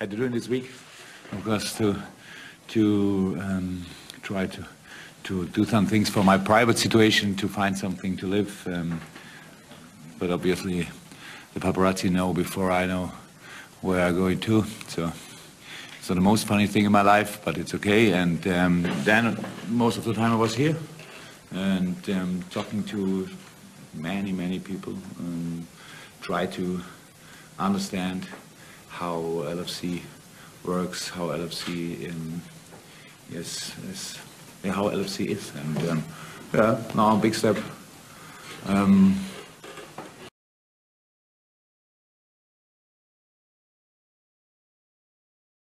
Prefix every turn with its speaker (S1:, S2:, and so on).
S1: had to do this week, of course, to to um, try to to do some things for my private situation, to find something to live. Um, but obviously, the paparazzi know before I know where I'm going to. So it's not the most funny thing in my life, but it's okay. And um, then most of the time I was here and um, talking to many, many people, um, try to understand how LFC works, how LFC in, yes, yeah, how LFC is, and um, yeah, now big step. Um,